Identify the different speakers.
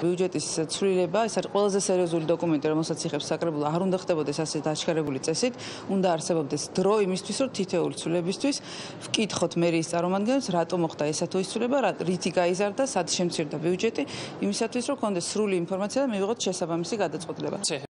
Speaker 1: ბიუჯეტის ცვლილება, ეს არის ყველაზე სერიოზული დოკუმენტი, რომელსაც იღებს საკრებულო, არ უნდა ხდებოდეს ასე დაშქერებული წესით, უნდა არსებობდეს დრო იმისთვის, რომ თითოეული ცვლილებისთვის ვკითხოთ მერიის წარმომადგენლებს, რატომ მოხდა ესა თუ ის ცვლილება, რითი გაიზარდა, სად შემცირდა ბიუჯეტი, იმისათვის, რომ კონდეს სრული ინფორმაცია და მივიღოთ შესაბამისი გადაწყვეტილება.